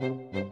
Mm-hmm.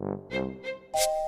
you